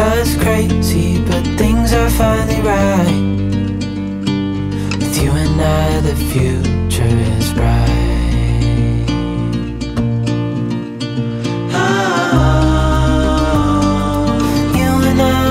us crazy, but things are finally right. With you and I, the future is bright. Oh, you and I,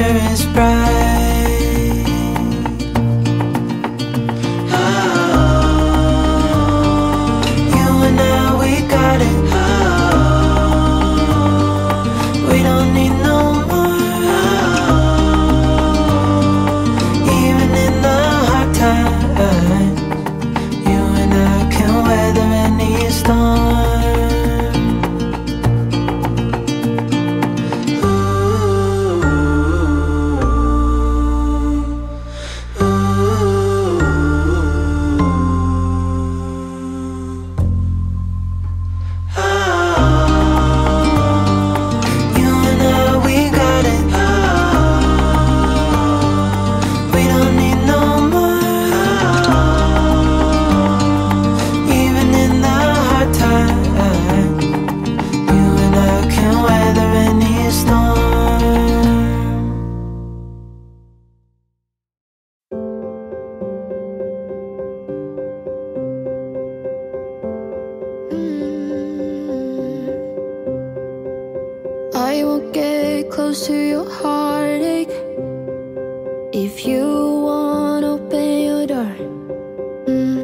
Future is bright. I won't get close to your heartache if you won't open your door. Mm.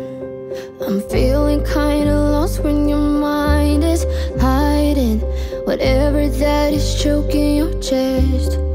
I'm feeling kinda lost when your mind is hiding whatever that is choking your chest.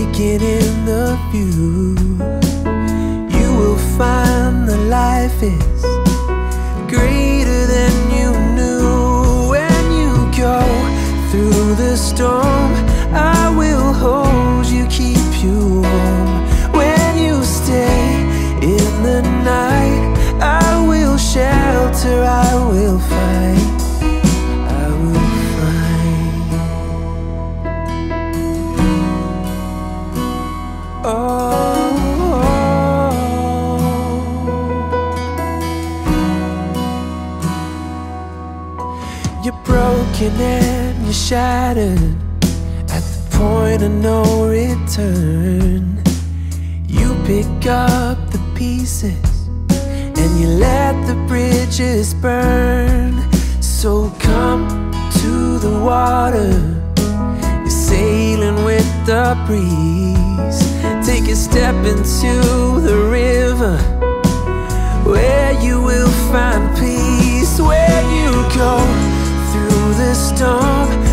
Taking in the view. You will find the life is greater than you knew When you go through the storm. that you shattered at the point of no return. You pick up the pieces and you let the bridges burn. So come to the water, you're sailing with the breeze. Take a step into the river where you will find peace. Where you go this dump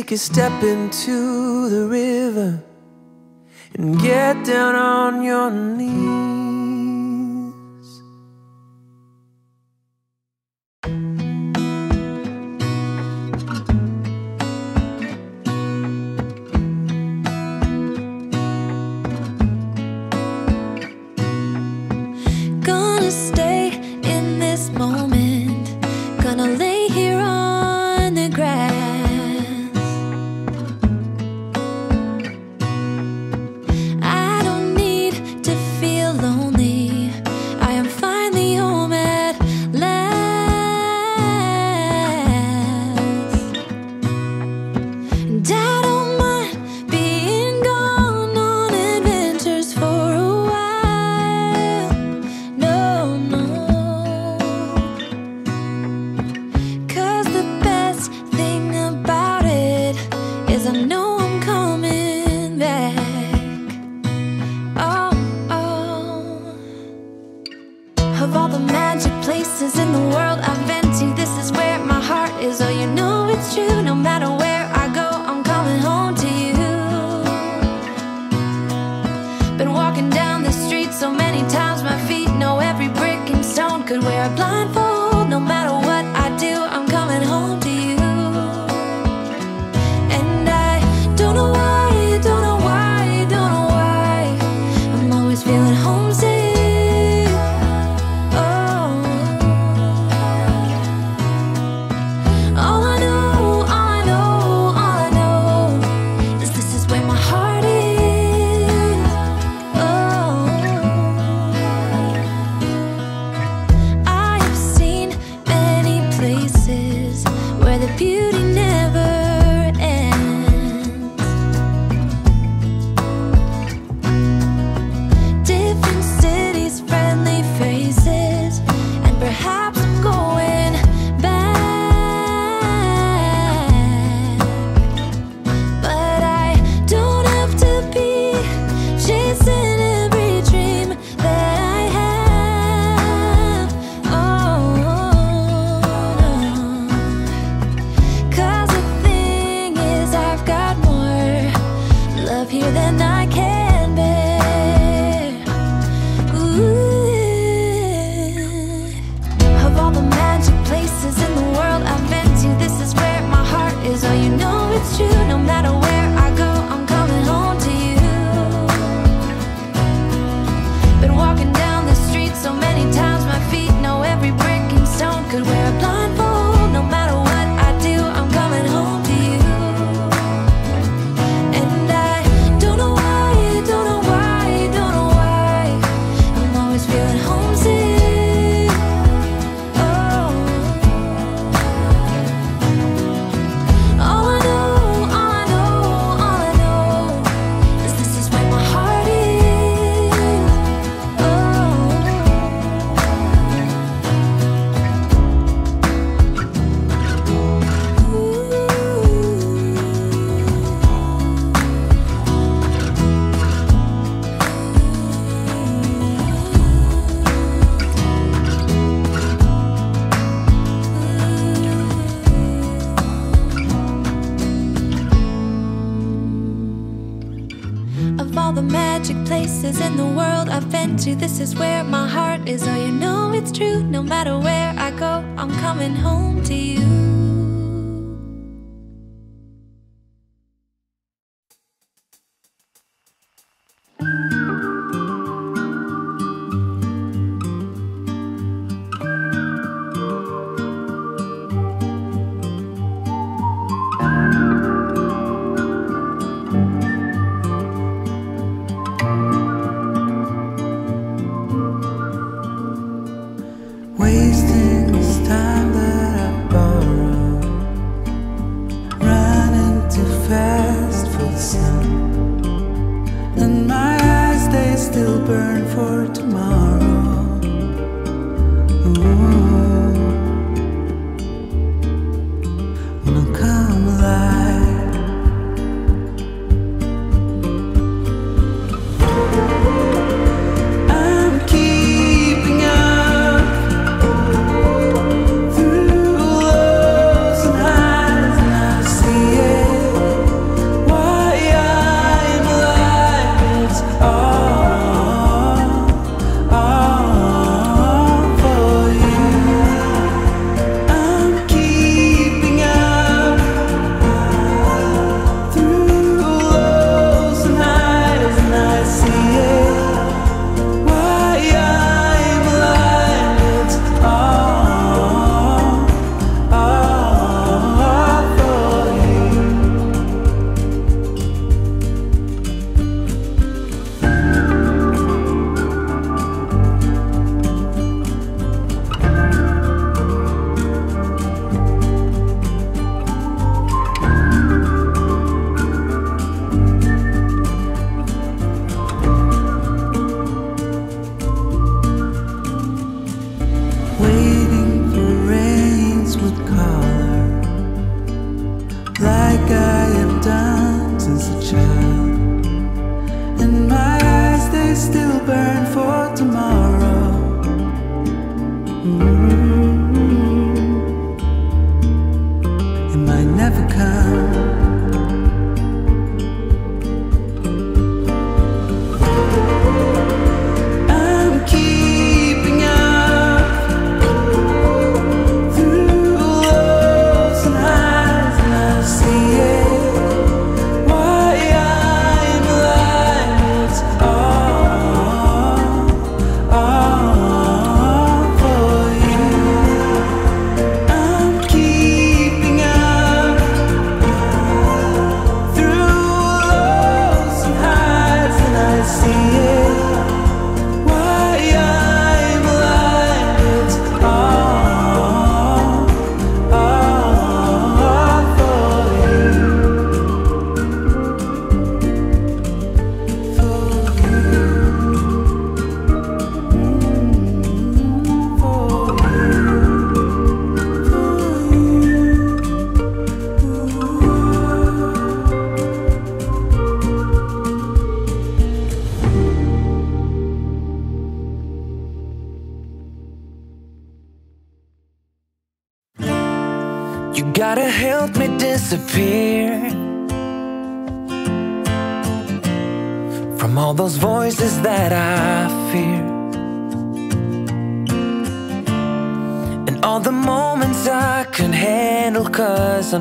take a step into the river and get down on your knees.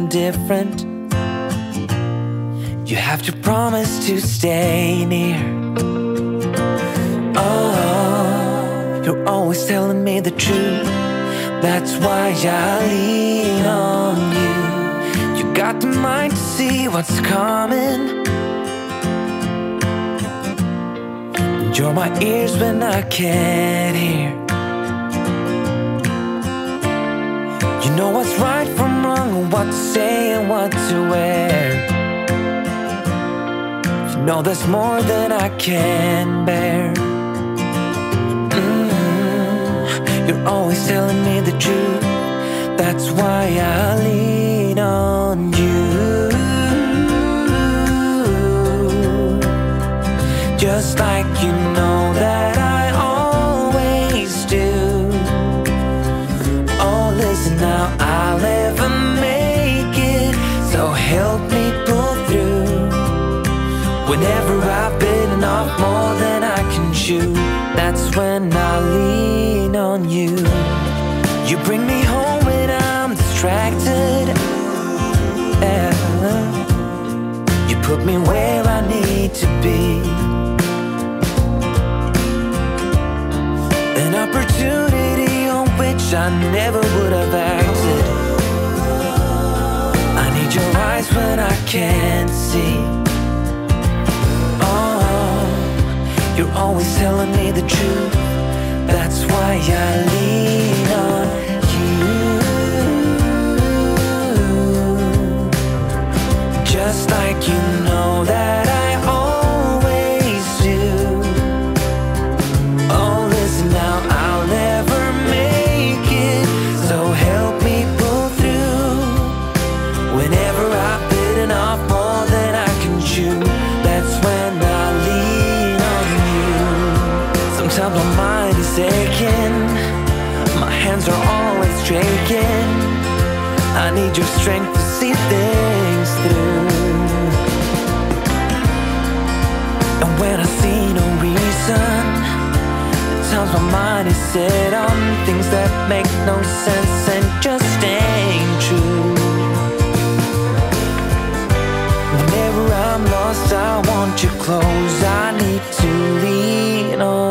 Different. Than put me where I need to be. An opportunity on which I never would have acted. I need your eyes when I can't see. Oh, you're always telling me the truth. That's why I leave. just like you know that Sometimes my mind is set on things that make no sense and just ain't true. Whenever I'm lost, I want you close. I need to lean on.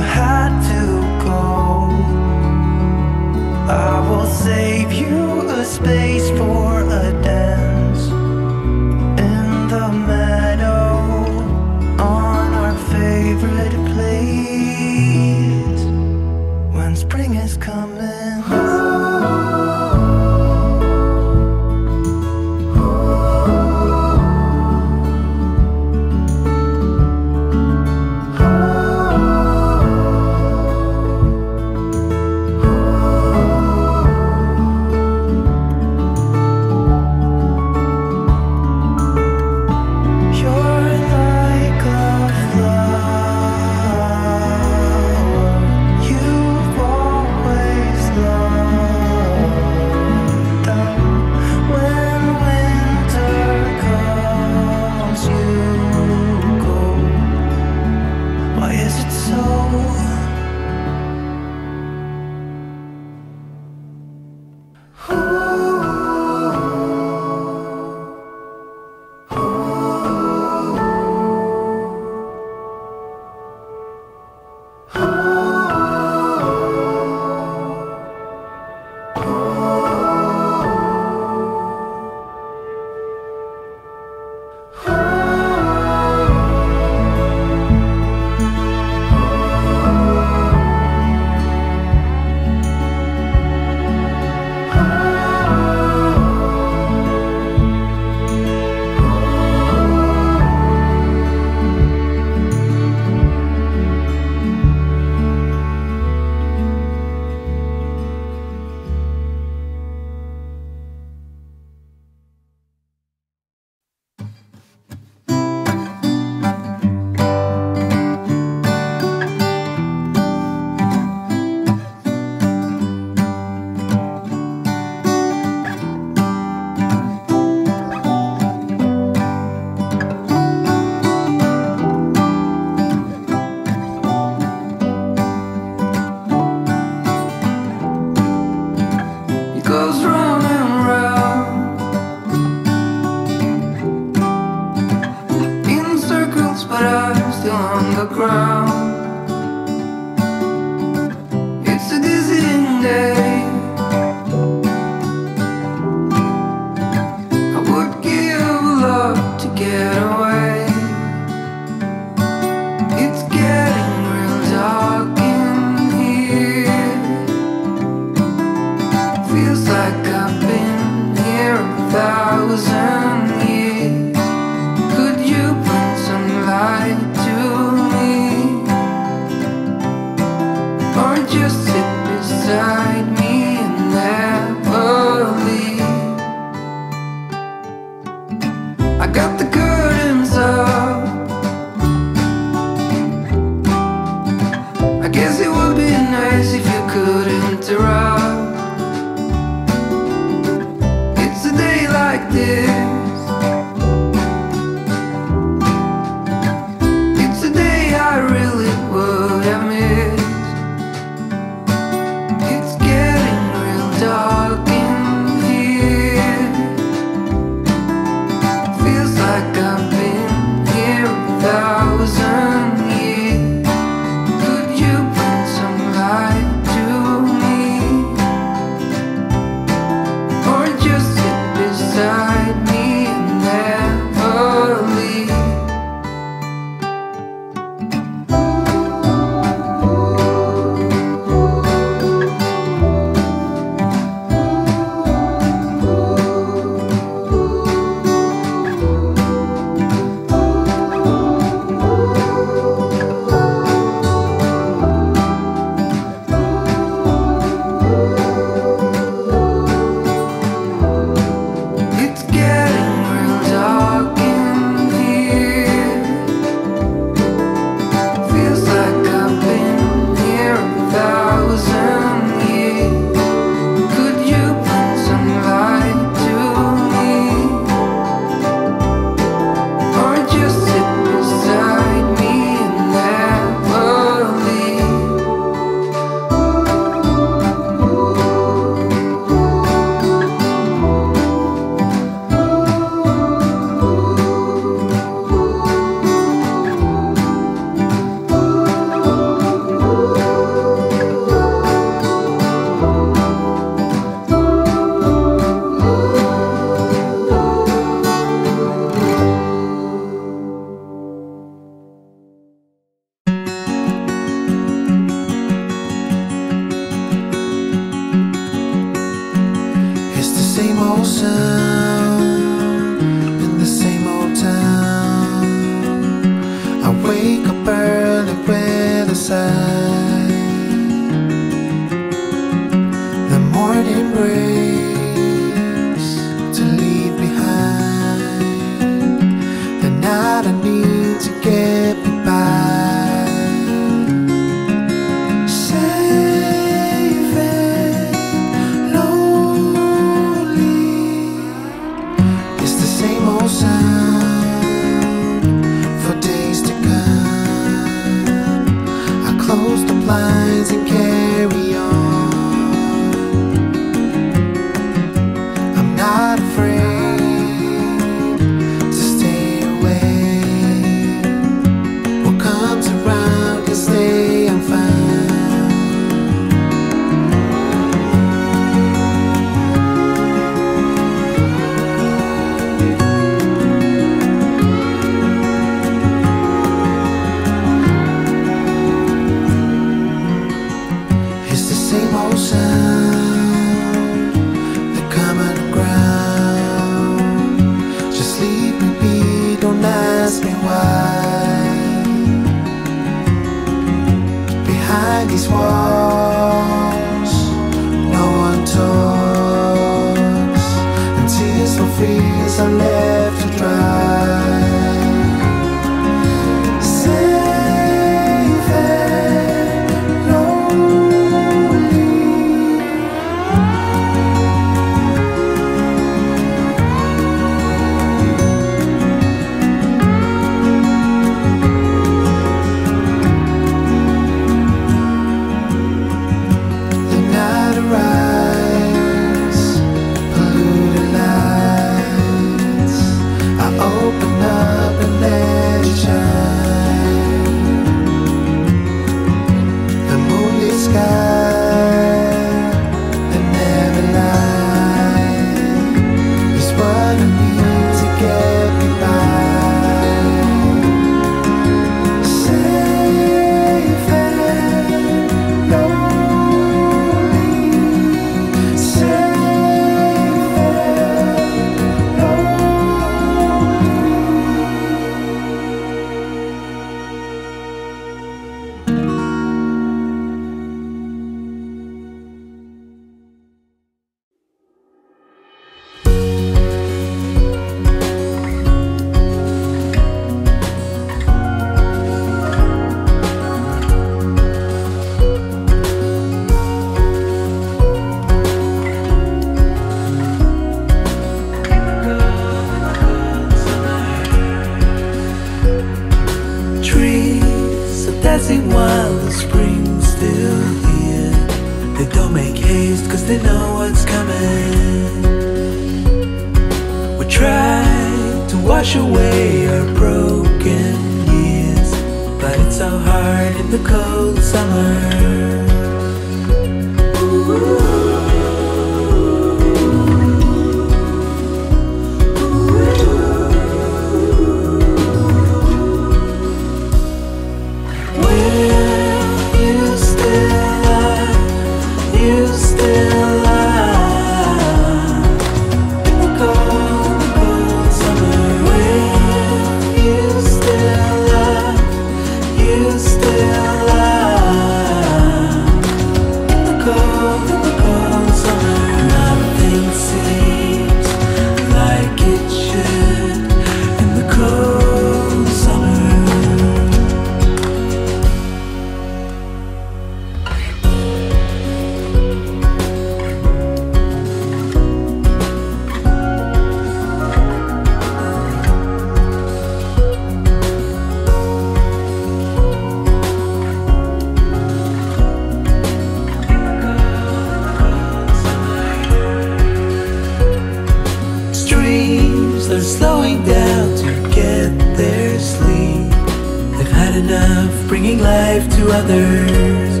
bringing life to others.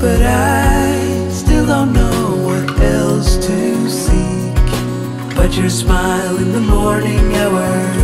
But I still don't know what else to seek. But your smile in the morning hours.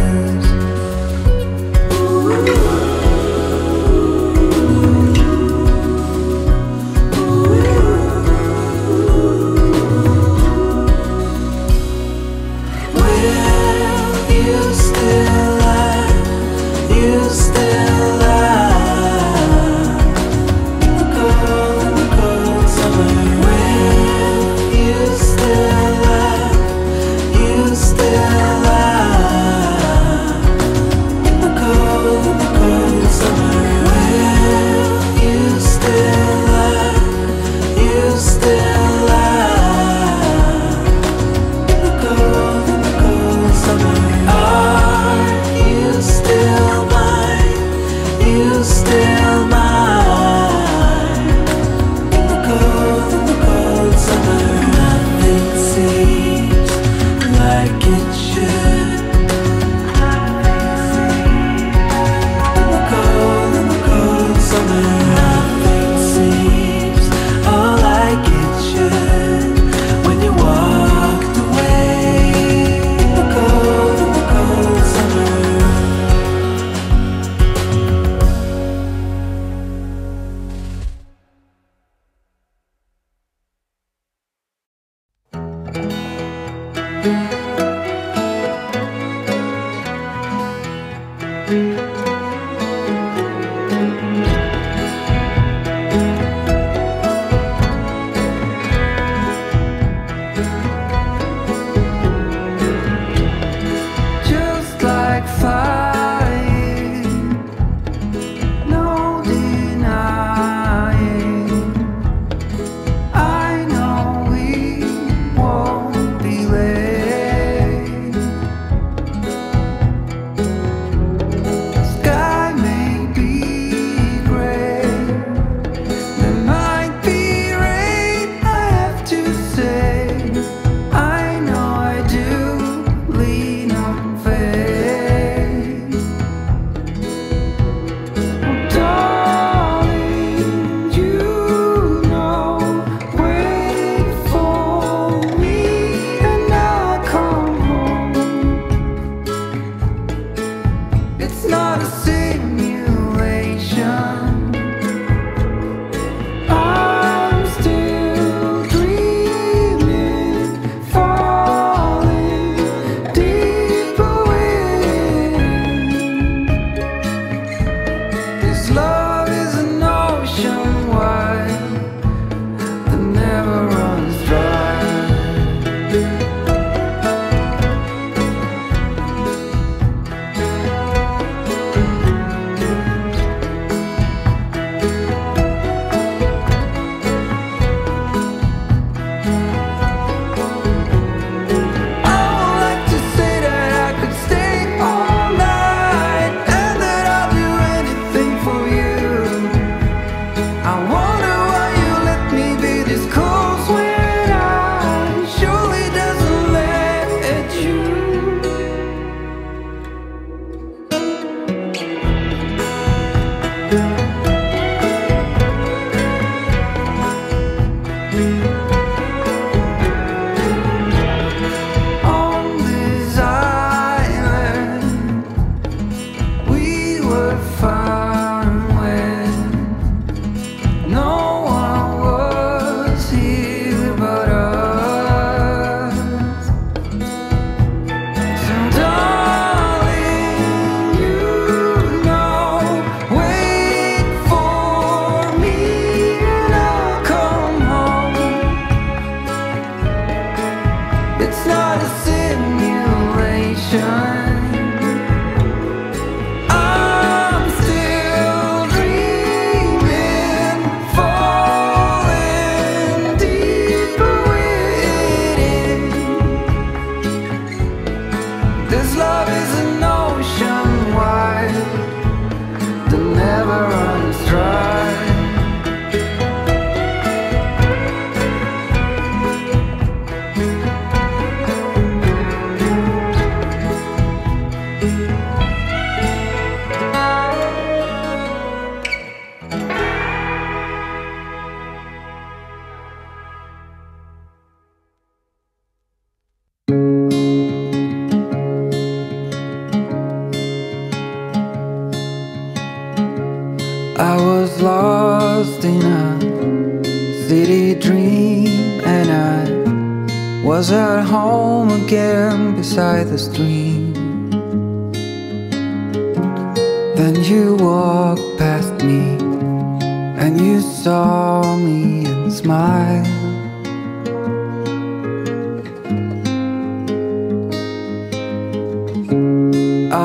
saw me and smiled.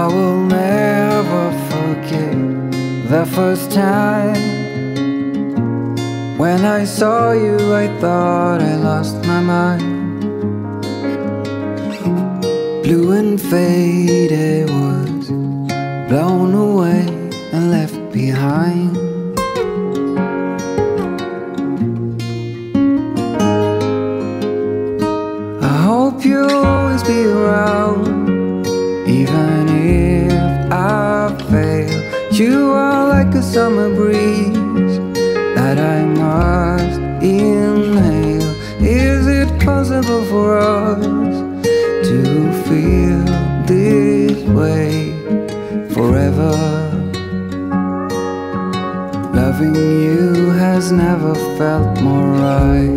I will never forget the first time when I saw you. I thought I lost my mind, blue and faded. felt more right.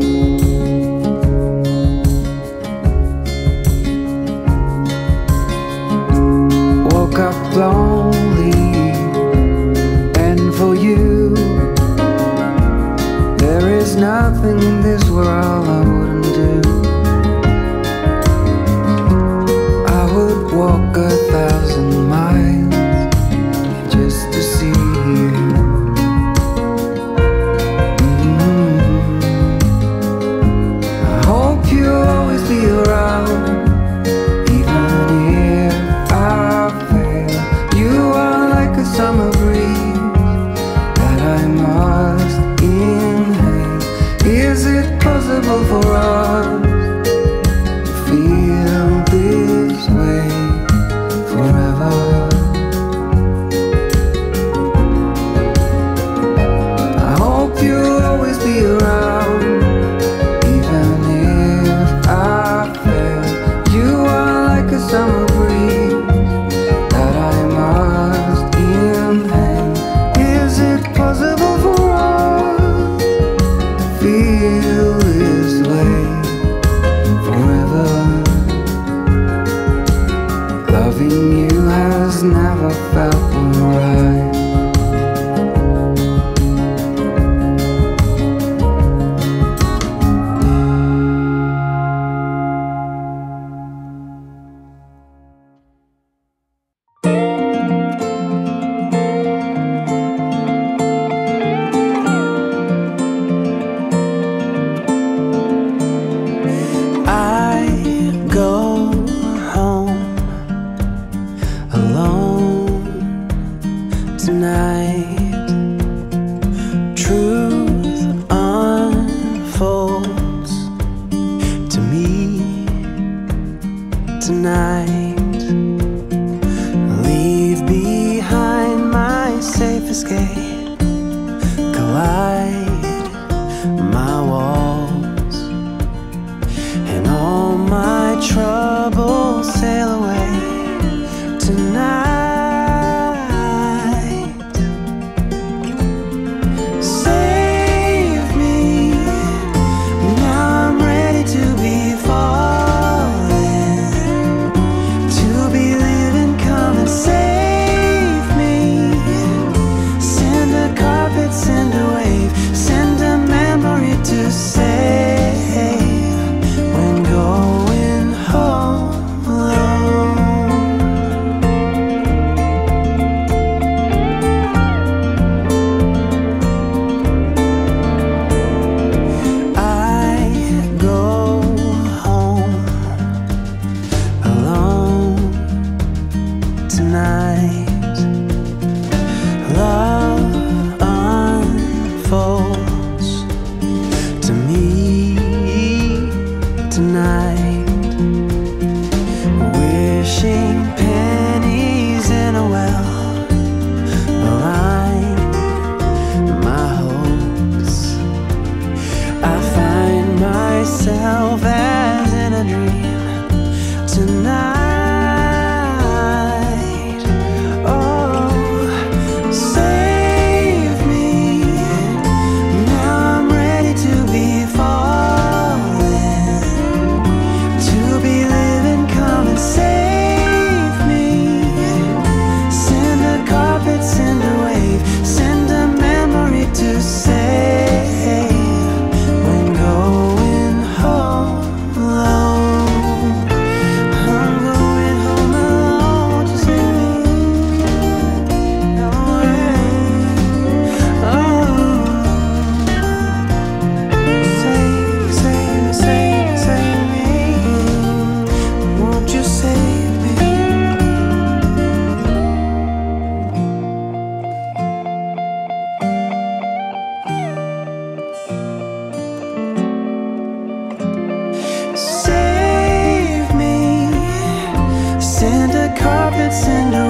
A carpet,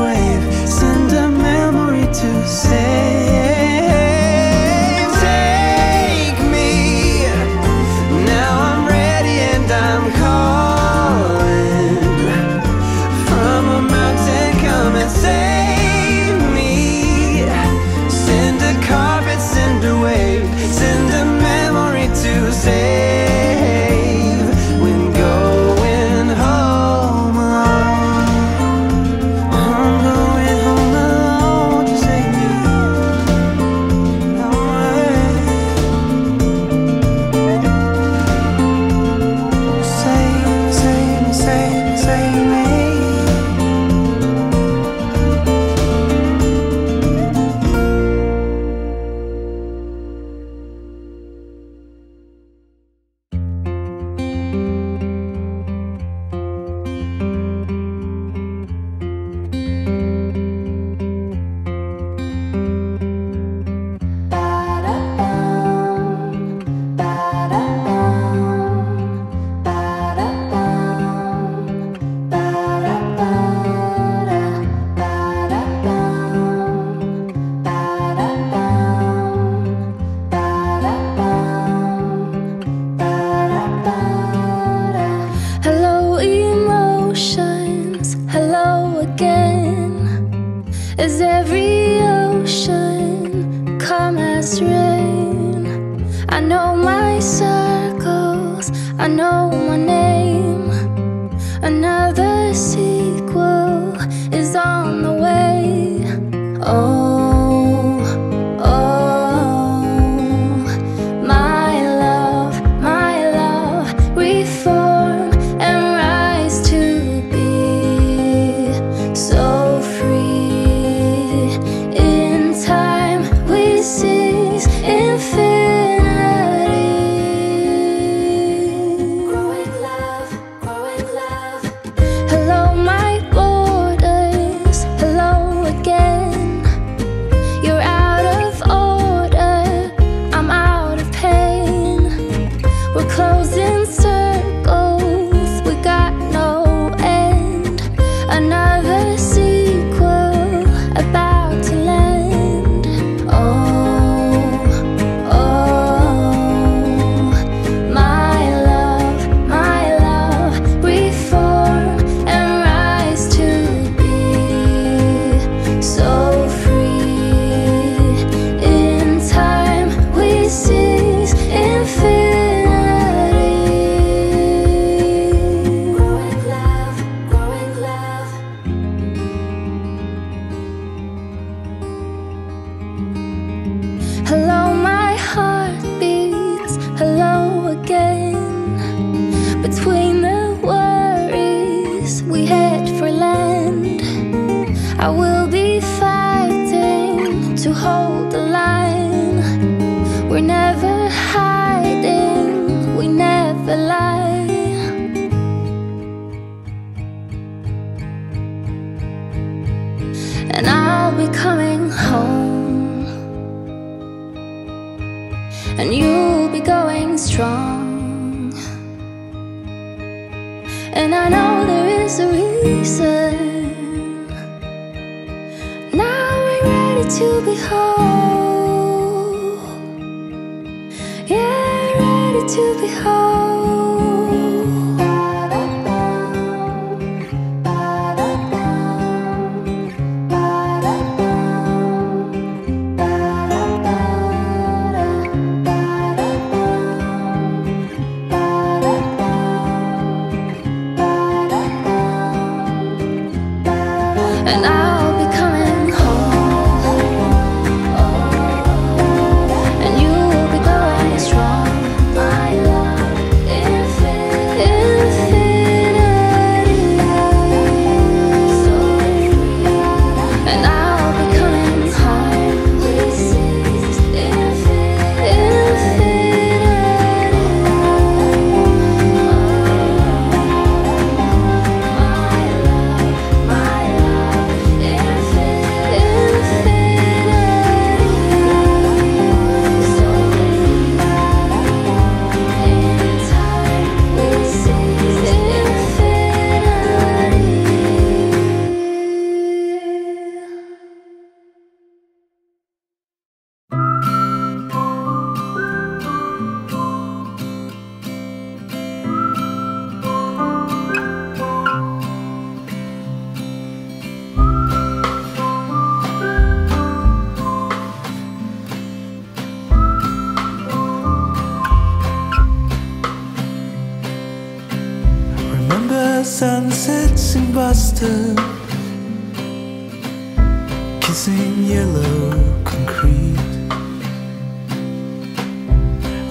hollow concrete.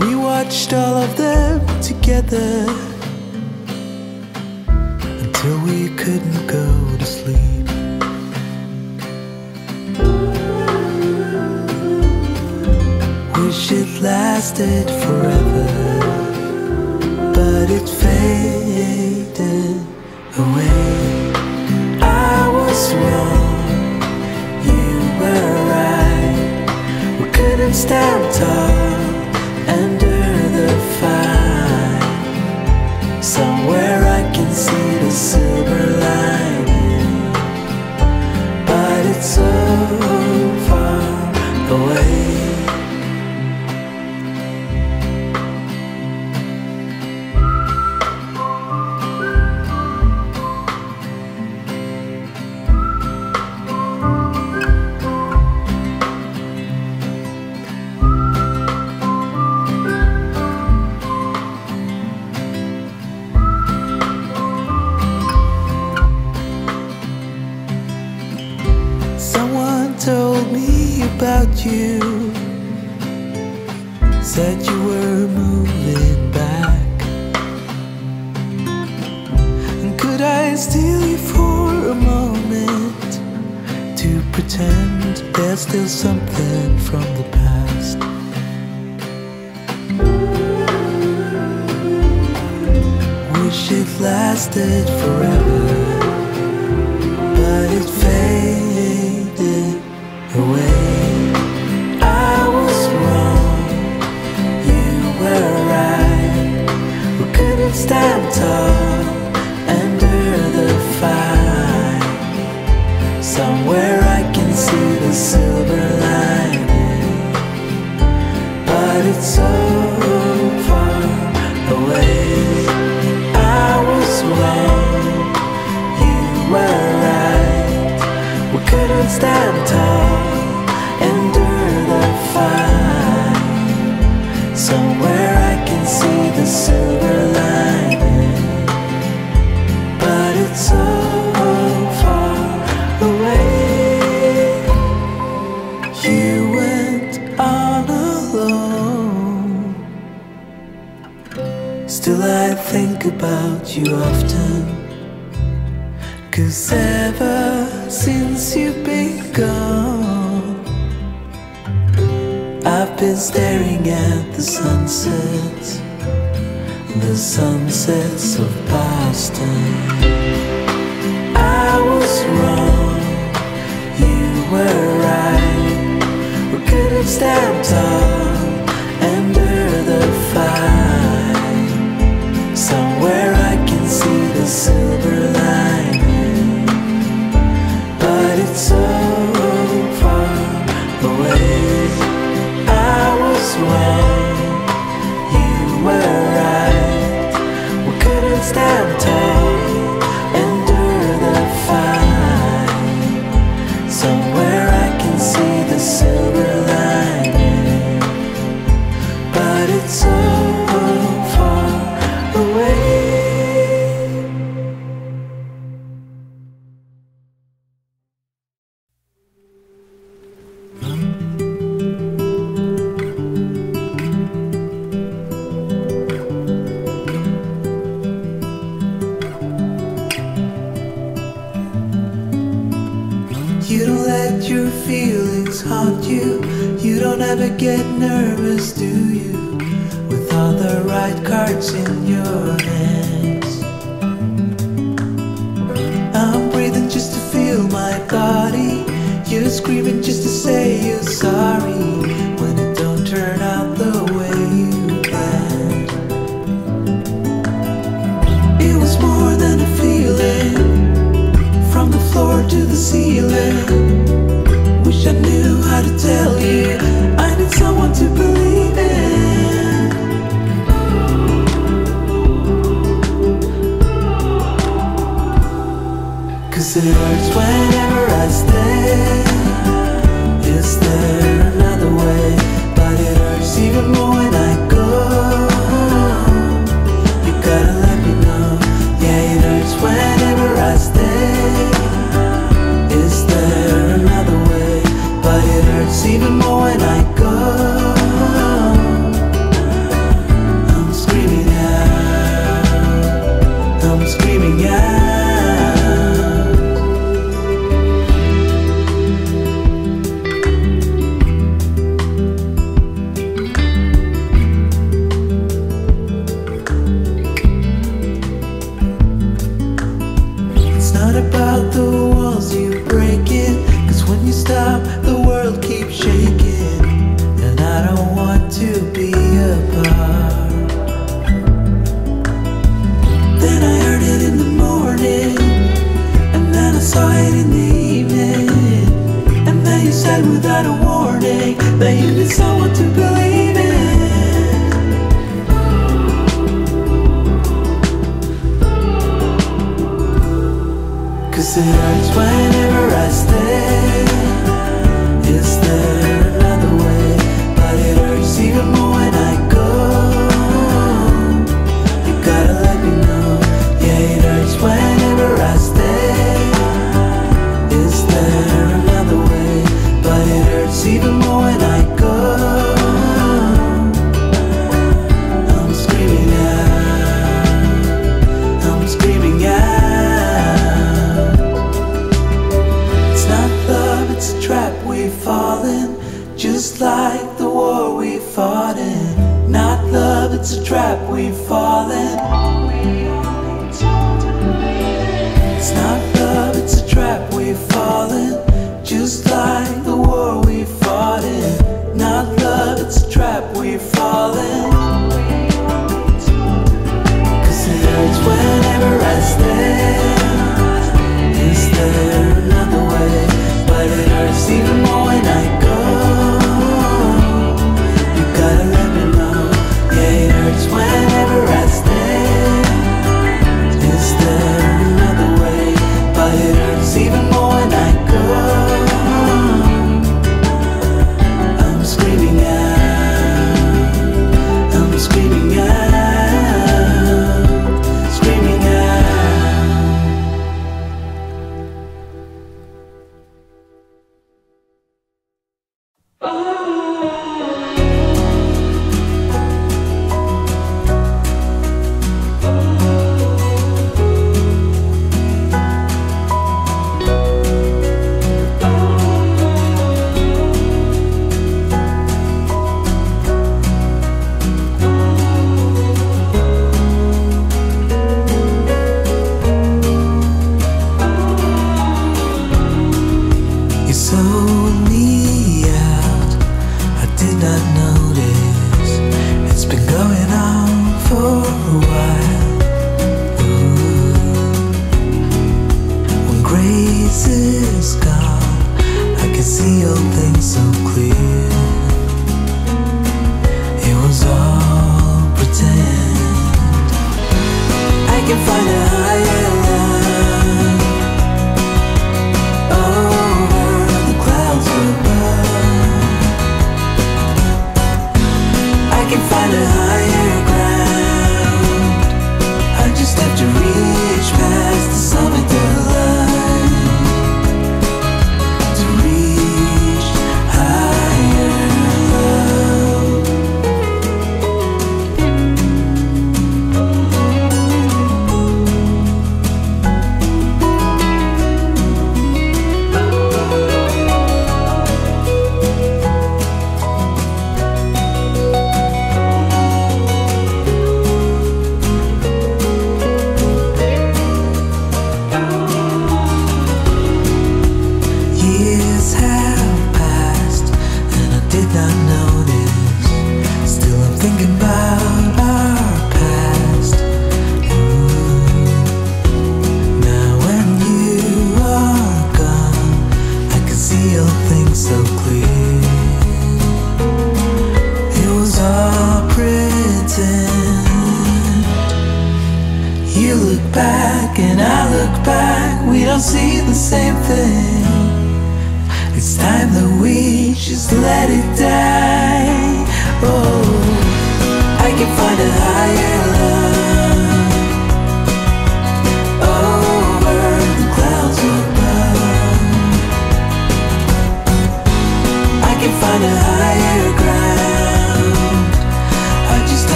We watched all of them together until we couldn't go to sleep. Wish it lasted forever, but it faded away. stand tall. staring at the sunsets, the sunsets of Boston. I was wrong, you were right. We could have stepped up under the fire. Somewhere I can see the silver. said without a warning that you need someone to believe in. Cause it hurts when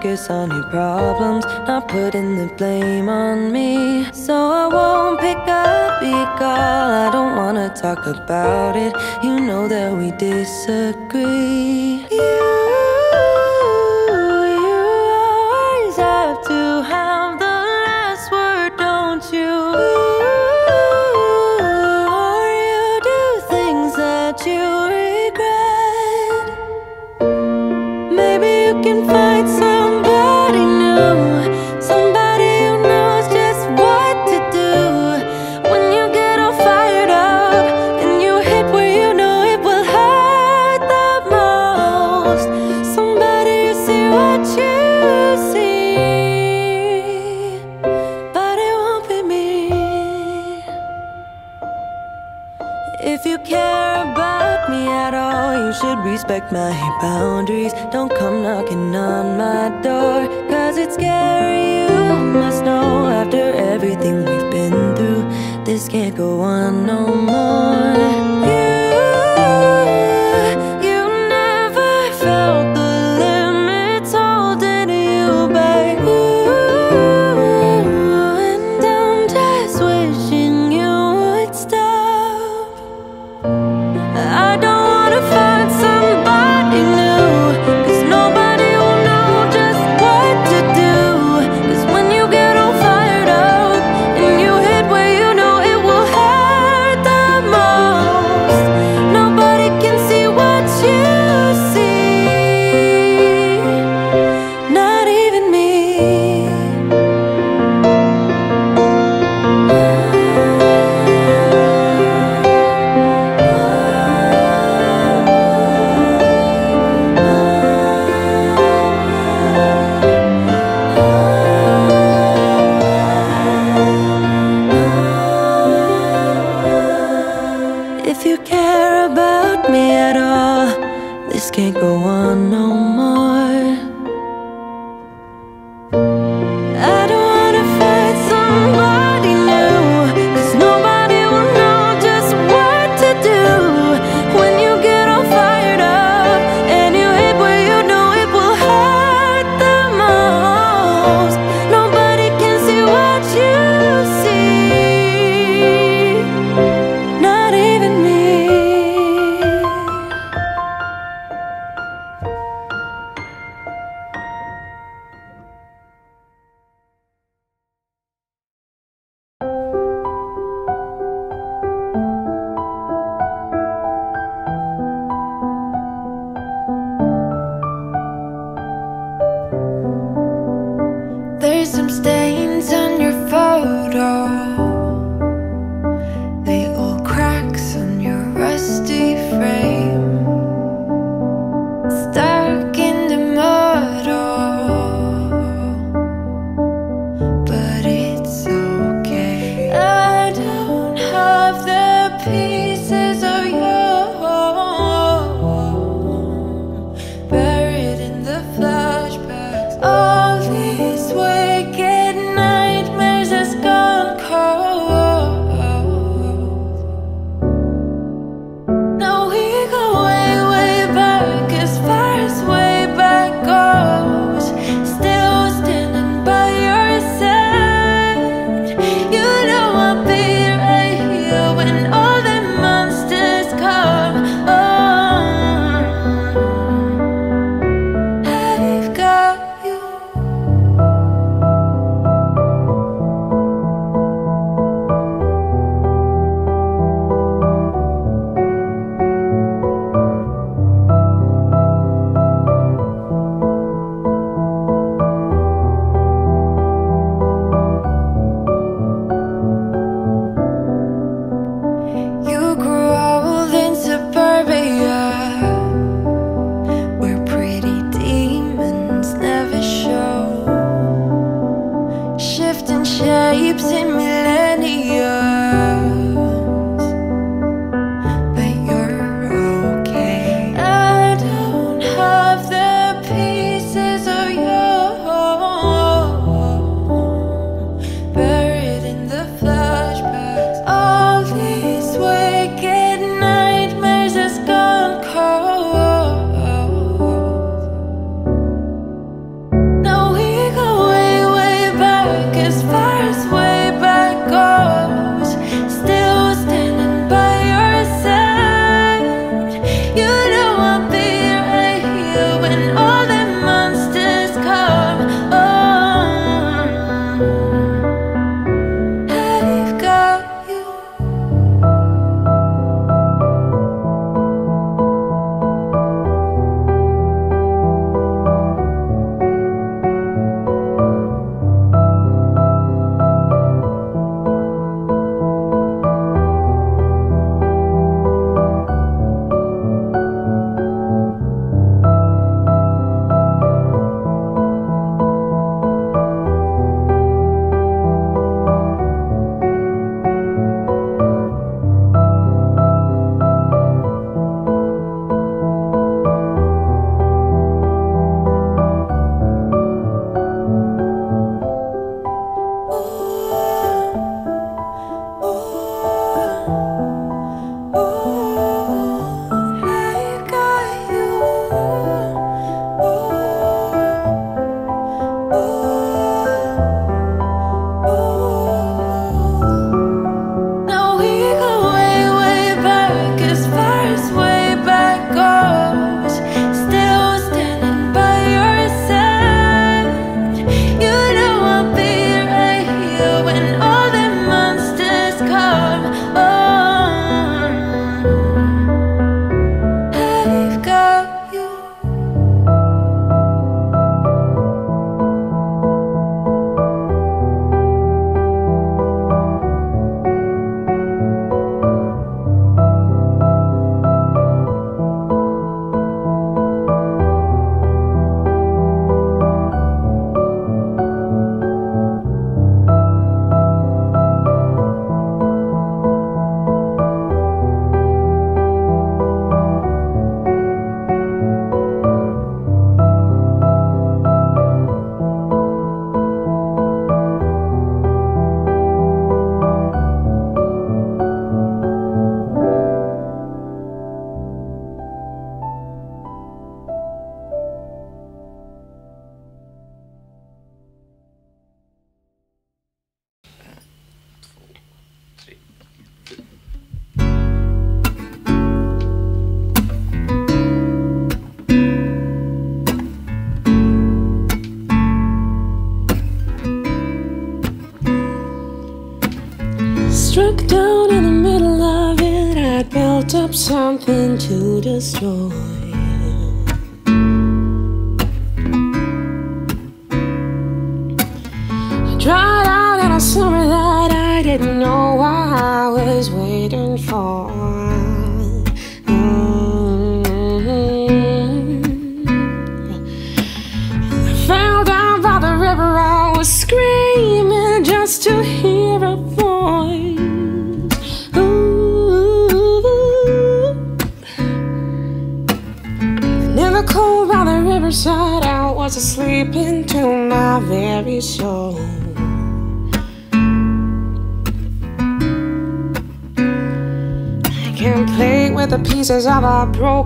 focus on your problems, not putting the blame on me. So I won't pick up your call, I don't wanna talk about it. You know that we disagree.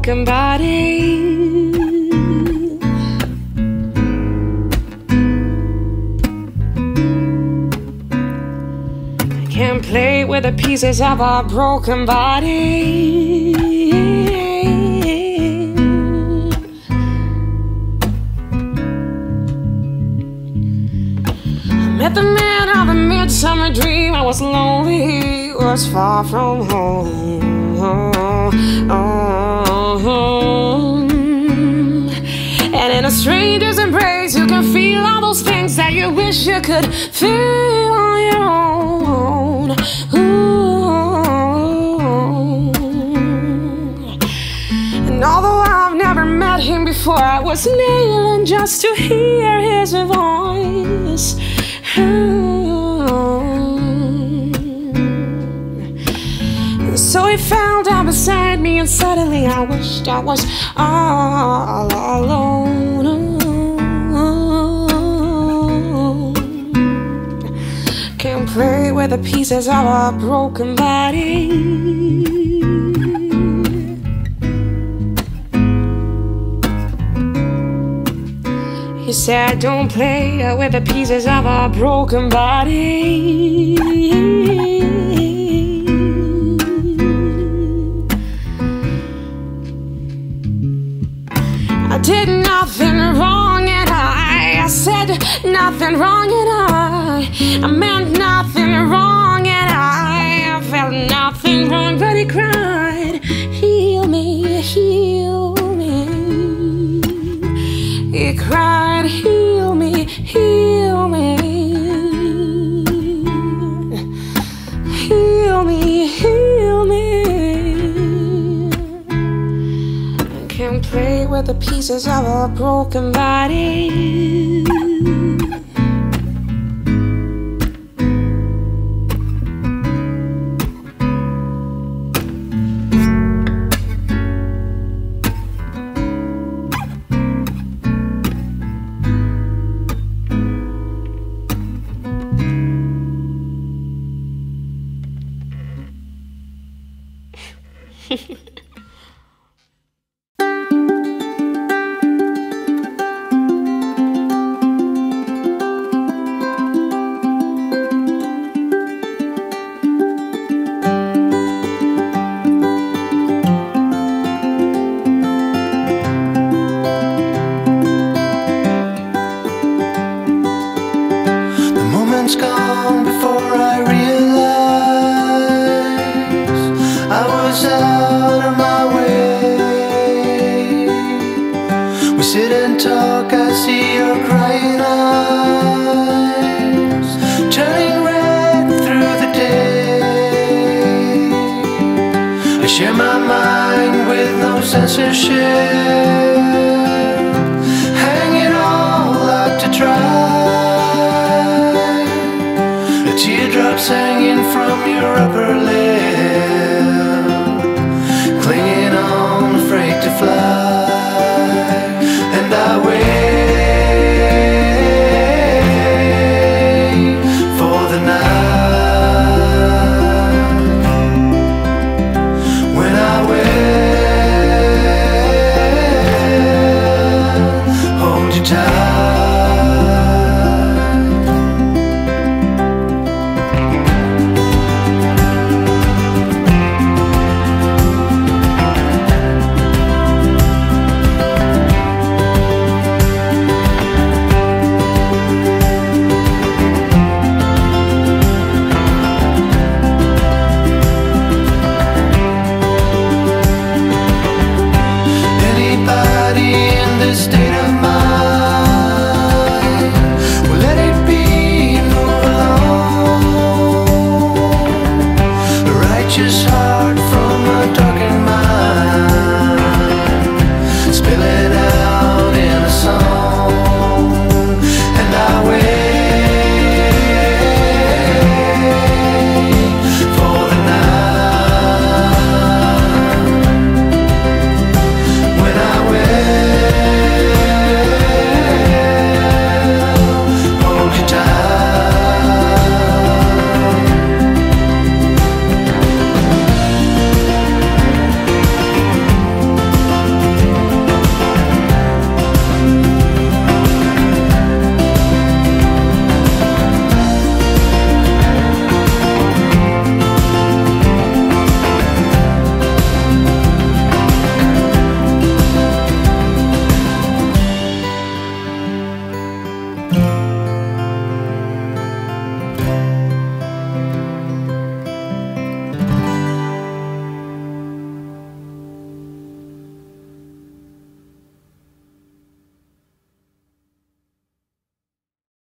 Broken body. I can't play with the pieces of our broken body. I met the man of a midsummer dream. I was lonely, was far from home. And in a stranger's embrace, you can feel all those things that you wish you could feel on your own. Ooh. And although I've never met him before, I was kneeling just to hear his voice. And and suddenly I wished I was all alone. Can't play with the pieces of a broken body. He said, Don't play with the pieces of a broken body. Nothing wrong at all. I meant nothing wrong and I, felt nothing wrong, but he cried, Heal me, heal me. He cried, Heal me, heal me. Heal me, heal me. I can't play with the pieces of a broken body. Censorship. Hang it all out to dry. A teardrop hanging from your upper lip,